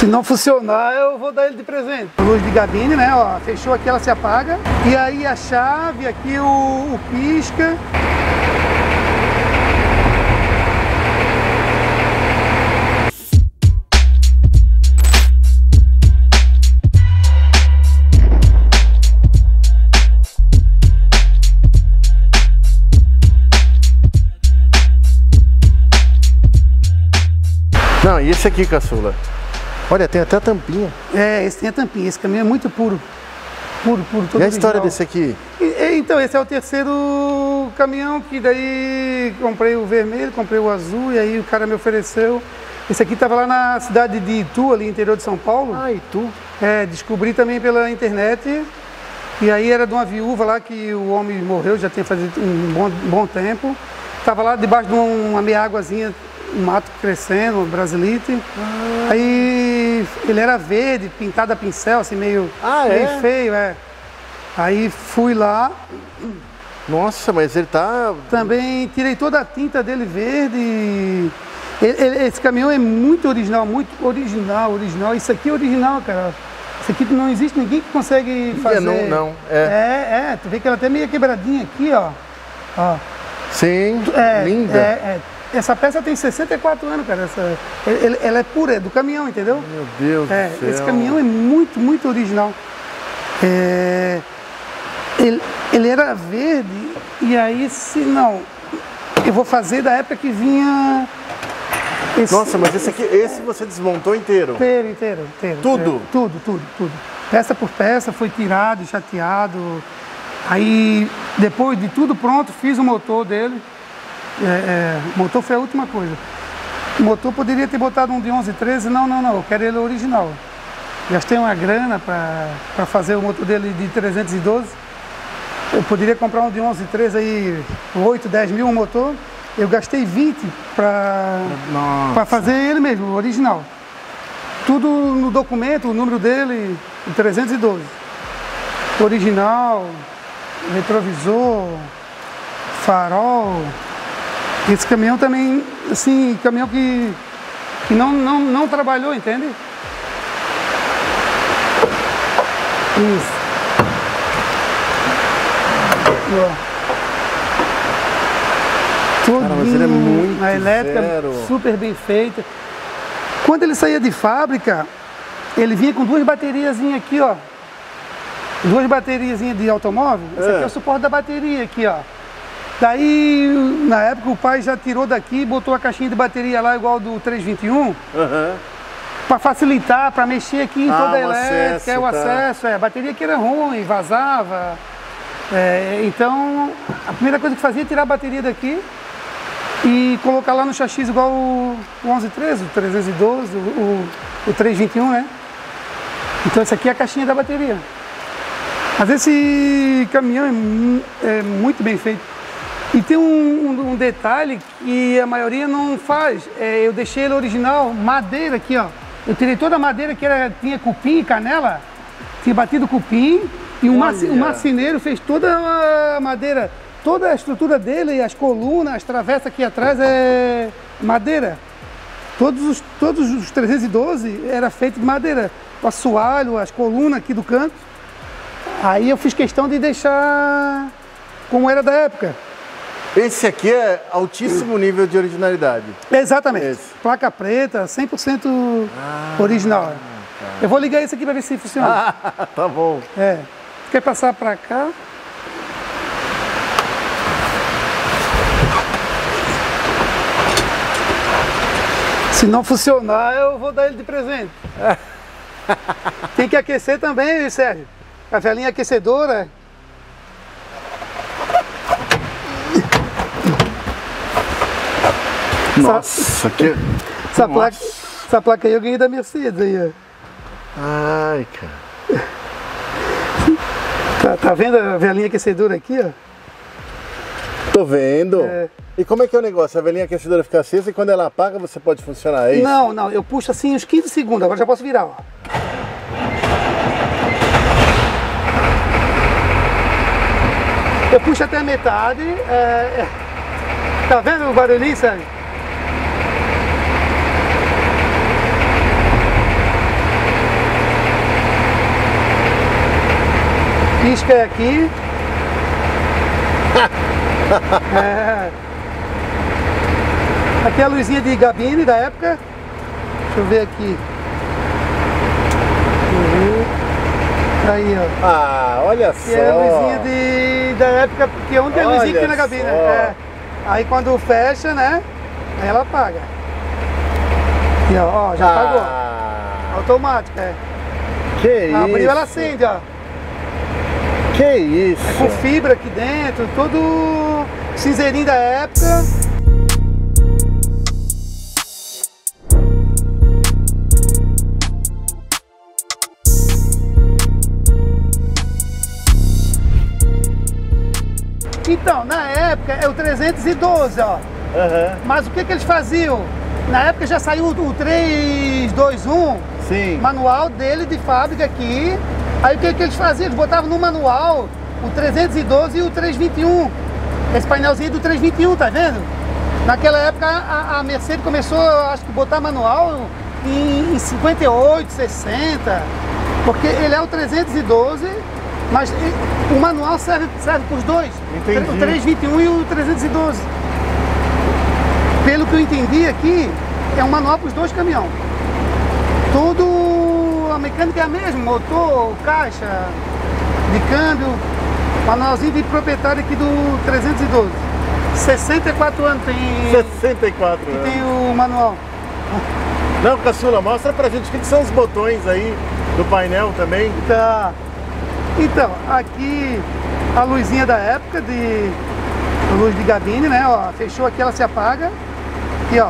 Se não funcionar, eu vou dar ele de presente. Luz de gabine, né? Ó, fechou aqui, ela se apaga. E aí a chave, aqui o, o pisca. Não, e esse aqui, caçula? Olha, tem até a tampinha. É, esse tem a tampinha. Esse caminhão é muito puro. Puro, puro. Todo e a história original. desse aqui? E- Então, esse é o terceiro caminhão que daí comprei o vermelho, comprei o azul e aí o cara me ofereceu. Esse aqui estava lá na cidade de Itu, ali interior de São Paulo. Ah, e tu? É, descobri também pela internet. E aí era de uma viúva lá que o homem morreu, já tinha fazendo um bom, bom tempo. Estava lá debaixo de uma meia águazinha, um mato crescendo, um brasilite. Aí ele era verde, pintado a pincel, assim, meio, Ah, meio é? feio, é. Aí fui lá, Nossa, mas ele tá... também tirei toda a tinta dele verde. ele- ele- esse caminhão é muito original, muito original, original. Isso aqui é original, cara. Isso aqui não existe ninguém que consegue fazer. não, não, é. É, é, tu vê que ela até meio quebradinha aqui, ó. ó. Sim, É, linda. é, é. Essa peça tem 64 anos, cara. Essa, ele- ela é pura, é do caminhão, entendeu? Meu Deus É, do céu. esse caminhão é muito, muito original. É, ele, ele era verde e aí se não, eu vou fazer da época que vinha esse Nossa, mas esse aqui, esse você desmontou inteiro. inteiro, inteiro, inteiro. Tudo? É, tudo, tudo, tudo. Peça por peça foi tirado, chateado. Aí depois de tudo pronto, fiz o motor dele. É, é, motor foi a última coisa. O motor poderia ter botado um de 11, 13, não, não, não, eu quero ele original. Gastei uma grana para fazer o motor dele de 312. Eu poderia comprar um de 11, 13 aí, 8, 10 mil um motor. Eu gastei 20 para fazer ele mesmo, o original. Tudo no documento, o número dele, o 312. Original, retrovisor, farol. Esse caminhão também, assim, caminhão que, que não, não, não trabalhou, entende? Isso. Ó. Cara, mas ele é muito A elétrica zero. super bem feita. Quando ele saía de fábrica, ele vinha com duas bateriazinhas aqui, ó. Duas bateriazinhas de automóvel. Esse É. aqui é o suporte da bateria aqui, ó. Daí, na época, o pai já tirou daqui e botou a caixinha de bateria lá, igual do 321, Aham. para facilitar, para mexer aqui em Ah, toda a elétrica, acesso, é, o tá. acesso. É, a bateria que era ruim, vazava. É, então, a primeira coisa que fazia é tirar a bateria daqui e colocar lá no chassi igual o, o 1113, o 312, o, o, o 321, né? Então, essa aqui é a caixinha da bateria. Mas esse caminhão é, é muito bem feito. E tem um, um- um detalhe que a maioria não faz. É, eu deixei ele original, madeira aqui, ó. Eu tirei toda a madeira que era, tinha cupim e canela, tinha batido cupim, e o, marci- o marceneiro fez toda a madeira, toda a estrutura dele, as colunas, as travessas aqui atrás é madeira. Todos os, todos os 312 era feito de madeira. O assoalho, as colunas aqui do canto. Aí eu fiz questão de deixar como era da época. Esse aqui é altíssimo nível de originalidade. Exatamente. Esse. Placa preta, 100% original. Eu vou ligar esse aqui para ver se funciona. Ah, tá bom. É. Quer passar para cá? Se não funcionar, eu vou dar ele de presente. Tem que aquecer também, Sérgio. A velhinha aquecedora. Nossa, que... Essa Nossa. placa, essa placa aí eu ganhei da Mercedes aí, ó. Ai, cara. Tá, tá vendo a velhinha aquecedora aqui, ó? Tô vendo. É. E como é que é o negócio? A velhinha aquecedora fica acesa e quando ela apaga você pode funcionar, é isso? Não, não, eu puxo assim uns 15 segundos, agora já posso virar, ó. Eu puxo até a metade. é, é. Tá vendo o barulhinho, Sérgio? Pisca é aqui. é. Aqui é a luzinha de gabine da época. Deixa eu ver aqui. Uhum. Aí, ó. Ah, olha Que só. é a luzinha de, da época, porque ontem tem a luzinha Olha aqui na cabine. só. É. Aí quando fecha, né? Aí ela apaga. E ó, ó, já apagou. Ah, Automática, é. que isso. Abriu, ela acende, ó. Que isso. Com fibra aqui dentro, todo cinzeirinho da época. Então, na época é o 312, ó. Aham, Mas o que, que eles faziam? Na época já saiu o 321, Sim. manual dele de fábrica aqui. Aí o que, que eles faziam? Eles botavam no manual o 312 e o 321. Esse painelzinho do 321, tá vendo? Naquela época a, a Mercedes começou, acho que, botar manual em, em 58, 60. Porque ele é o 312, mas o manual serve, serve para os dois. Entendi. O 321 e o 312. Pelo que eu entendi aqui, é um manual para os dois caminhões. Tudo, mecânica é a mesma, motor, caixa, de câmbio, manualzinho de proprietário aqui do 312. 64 anos tem, 64 anos. tem o manual. Não, Caçula, mostra pra gente o que, que são os botões aí do painel também. Tá. Então, aqui a luzinha da época de luz de gabine, né? Ó, fechou aqui, ela se apaga. Aqui, ó,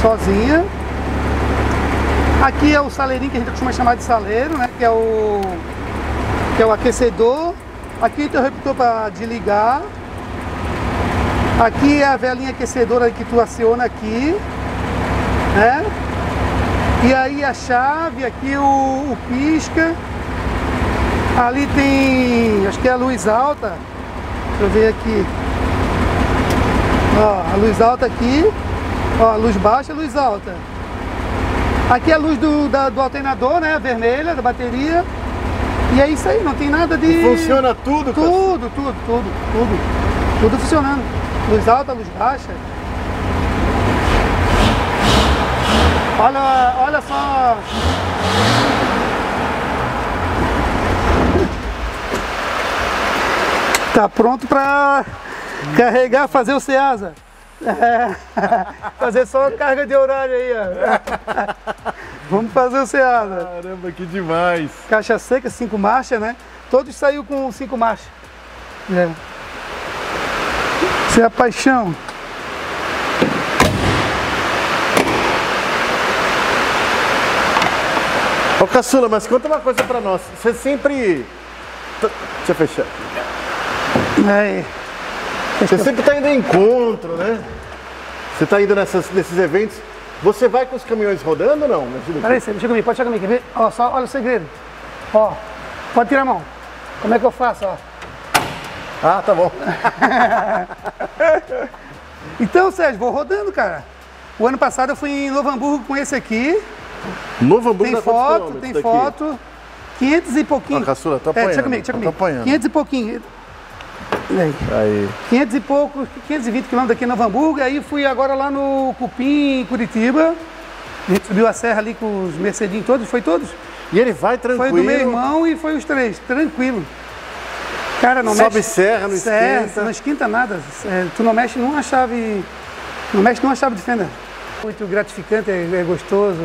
sozinha. Aqui é o saleirinho que a gente costuma chamar de saleiro, né? Que é o que é o aquecedor. Aqui tem o repetor para desligar. Aqui é a velinha aquecedora que tu aciona aqui, né? E aí a chave, aqui o, o pisca. Ali tem, acho que é a luz alta. Deixa eu ver aqui. Ó, a luz alta aqui. Ó, a luz baixa, a luz alta. Aqui é a luz do, da- do alternador, né? A vermelha, da bateria. E é isso aí, não tem nada de. Funciona tudo? Tudo, tudo, tudo, tudo. Tudo funcionando. Luz alta, luz baixa. Olha, olha só. Tá pronto para carregar, fazer o Ceasa. É, fazer só carga de horário aí, ó. Vamos fazer o Ceasa. Caramba, que demais. Caixa seca, cinco marchas, né? Todos saiu com cinco marchas. É. Isso é a paixão. Ô Caçula, mas conta uma coisa pra nós. Você sempre. Deixa eu fechar. É. Você sempre tá indo em encontro, né? Você tá indo nessas, nesses eventos. Você vai com os caminhões rodando ou não? Aqui. Peraí, deixa comigo, pode chegar comigo, quer ver? Ó, só olha o segredo. Ó, pode tirar a mão. Como é que eu faço, ó? Ah, tá bom. Então, Sérgio, vou rodando, cara. O ano passado eu fui em Novo Hamburgo com esse aqui. Novo Hamburgo Tem foto, tem daqui? foto. 500 e pouquinho. Ó, caçula, tô É, deixa apanhando, comigo, deixa comigo. apanhando. 500 e pouquinho. Aí. Aí. 500 e pouco, 520 quilômetros aqui em Novo Hamburgo. Aí fui agora lá no Cupim, em Curitiba. A gente subiu a serra ali com os Mercedinhos todos, foi todos? E ele vai tranquilo. Foi do meu irmão e foi os três, tranquilo. Cara, não Sobe mexe. serra, não serra, esquenta. Não esquenta nada. É, tu não mexe numa chave. Não mexe numa chave de fenda. Muito gratificante, é, é gostoso.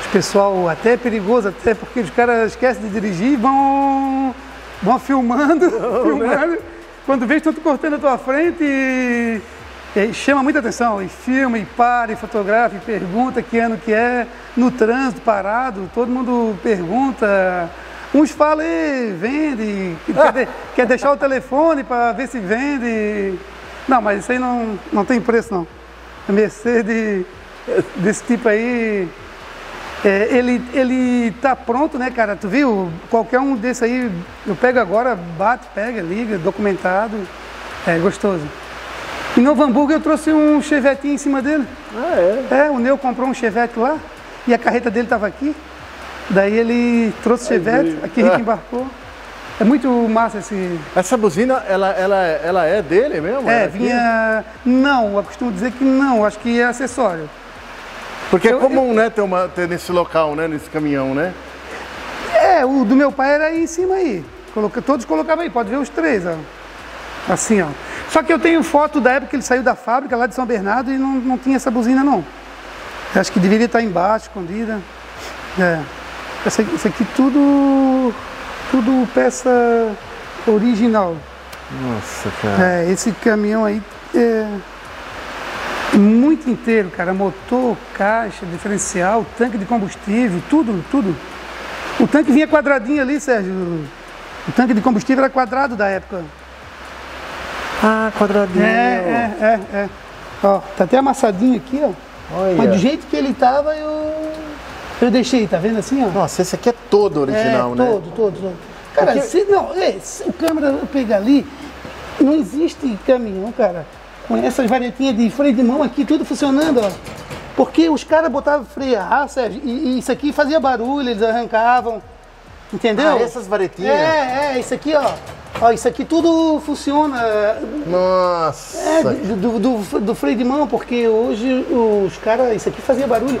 Os pessoal até é perigoso, até porque os caras esquecem de dirigir e vão, vão filmando, filmando. Quando vê, estão te cortando a tua frente e, e chama muita atenção. E filma, e para, e fotografa, e pergunta que ano que é. No trânsito, parado, todo mundo pergunta. Uns falam, "Ê, vende, quer, de- quer deixar o telefone para ver se vende. Não, mas isso aí não, não tem preço não. A Mercedes desse tipo aí, é, ele, ele tá pronto, né, cara? Tu viu? Qualquer um desse aí, eu pego agora, bate, pega, liga, documentado. É gostoso. Em Novo Hamburgo eu trouxe um chevetinho em cima dele. Ah, é? É, o Neu comprou um chevette lá e a carreta dele estava aqui. Daí ele trouxe o chevette, aqui Ah. embarcou. É muito massa esse. Essa buzina, ela, ela, ela é dele mesmo? É, Ela vinha. Não, eu costumo dizer que não, acho que é acessório. Porque é eu- comum, né, ter, uma, ter nesse local, né, nesse caminhão, né? É, o do meu pai era aí em cima aí. Coloca, todos colocavam aí, pode ver os três, ó. Assim, ó. Só que eu tenho foto da época que ele saiu da fábrica lá de São Bernardo e não, não tinha essa buzina não. Eu acho que deveria estar embaixo, escondida. É. Essa, isso aqui tudo. Tudo peça original. Nossa, cara. É, esse caminhão aí é muito inteiro, cara. Motor, caixa, diferencial, tanque de combustível, tudo, tudo. O tanque vinha quadradinho ali, Sérgio. O tanque de combustível era quadrado da época. Ah, quadradinho. É, é, é, é. Ó, tá até amassadinho aqui, ó. Olha. Mas do jeito que ele tava, eu. Eu deixei, tá vendo assim, ó? Nossa, esse aqui é todo original, é, né? Todo, todo, todo. Cara, Porque- se, não, é, se o câmera pegar ali, não existe caminhão, cara, com essas varetinhas de freio de mão aqui, tudo funcionando, ó. Porque os caras botavam freio a ar, Sérgio, e, e isso aqui fazia barulho, eles arrancavam. Entendeu? Ah, essas varetinhas? É, é, isso aqui, ó. Ó, isso aqui tudo funciona. Nossa. É, do, do, do- freio de mão, porque hoje os caras, isso aqui fazia barulho.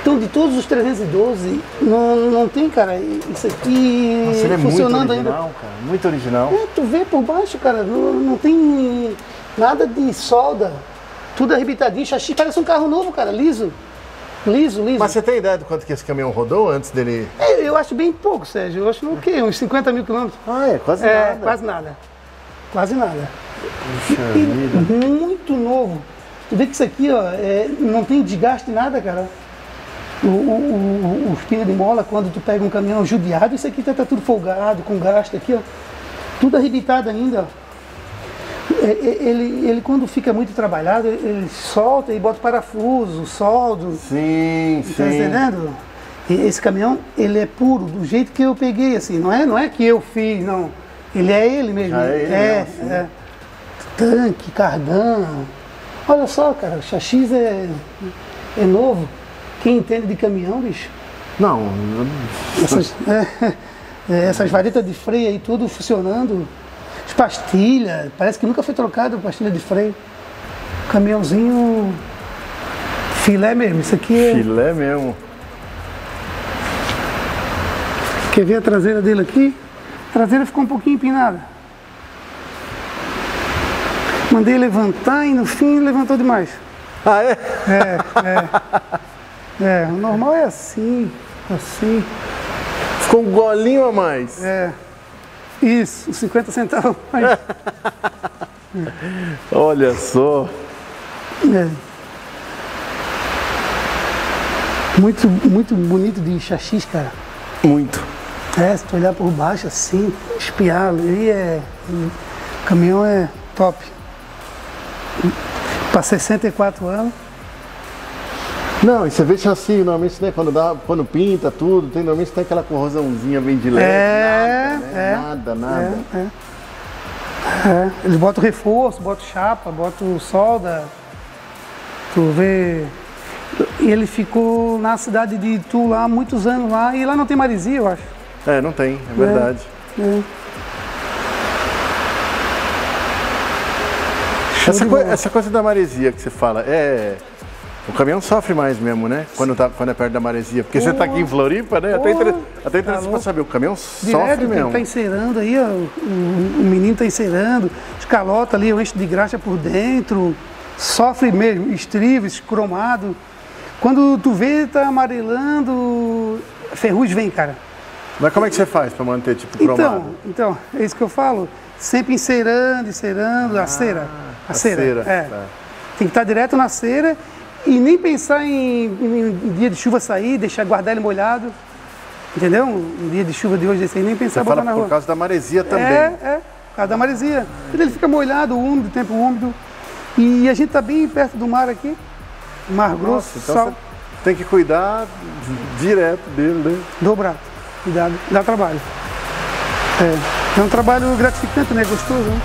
Então, de todos os 312, não, não tem, cara, isso aqui Nossa, ele é muito funcionando original, ainda. cara. Muito original. É, tu vê por baixo, cara, não, não tem nada de solda. Tudo arrebitadinho, chassi, parece um carro novo, cara, liso. Liso, liso. Mas você tem ideia de quanto que esse caminhão rodou antes dele? É, eu acho bem pouco, Sérgio. Eu acho o quê? Uns 50 mil quilômetros. Ah, é quase É, nada. quase nada. Quase nada. Puxa vida. muito novo. Tu vê que isso aqui, ó, é, não tem desgaste nada, cara. O, o, o, os pneus de mola, quando tu pega um caminhão judiado, isso aqui tá, tá tudo folgado, com gasto aqui, ó. Tudo arrebitado ainda, ó. É, é, Ele, ele, quando fica muito trabalhado, ele solta e bota parafuso, soldo. Sim, Tá sim. entendendo? E Esse caminhão, ele é puro, do jeito que eu peguei, assim. Não é, não é que eu fiz, não. Ele é ele mesmo. É ele é, mesmo, é. Tanque, cardan. Olha só, cara, o chassis é, é novo. Quem entende de caminhão, bicho, Não, essas, é, essas varetas de freio aí, tudo funcionando. As pastilhas, parece que nunca foi trocado pastilha de freio. Caminhãozinho filé mesmo. Isso aqui é. filé mesmo. Quer ver a traseira dele aqui? A traseira ficou um pouquinho empinada. Mandei levantar e no fim levantou demais. Ah, é? É, o normal é assim, assim. Ficou um golinho a mais. É. Isso, 50 centavos. mais. Olha só. É. Muito, muito bonito de chassis, cara. Muito. É, se tu olhar por baixo assim, espiar ali é. O caminhão é top. Para 64 anos. Não, e você vê chassi, normalmente, né, quando, dá, quando pinta tudo, tem, normalmente tem aquela corrosãozinha bem de leve. É, nada, né? é, nada, nada. É, é. É, eles botam reforço, botam chapa, botam solda. Tu vê. E ele ficou na cidade de Itu lá muitos anos lá, e lá não tem maresia, eu acho. É, não tem, é verdade. É. Show Essa, coi- essa coisa da maresia que você fala, é. O caminhão sofre mais mesmo, né? Quando, tá, quando é perto da maresia. Porque você tá aqui em Floripa, né? Até, Pô, inter... até tá interessante pra louco. saber, o caminhão Direto, sofre mesmo. tá encerando aí, ó, o, o menino tá encerando, escalota ali, o eixo de graxa por dentro, sofre mesmo, estrivos, cromado. Quando tu vê, tá amarelando, ferrugem vem, cara. Mas como é que você faz pra manter, tipo, cromado? Então, então, é isso que eu falo. Sempre encerando, encerando, a cera. A, a cera. cera, é. tá. Tem que estar direto na cera e nem pensar em, em- dia de chuva sair, deixar guardar ele molhado. Entendeu? Um dia de chuva de hoje desse aí, nem pensar Você botar fala na por rua. causa da maresia também. É, é, por causa da maresia. Ele fica molhado, úmido, tempo úmido. E a gente está bem perto do mar aqui. Mar grosso, Nossa, então sal, tem que cuidar direto dele, né? dobrado. Cuidado, dá trabalho. É, é um trabalho gratificante, né? Gostoso, né?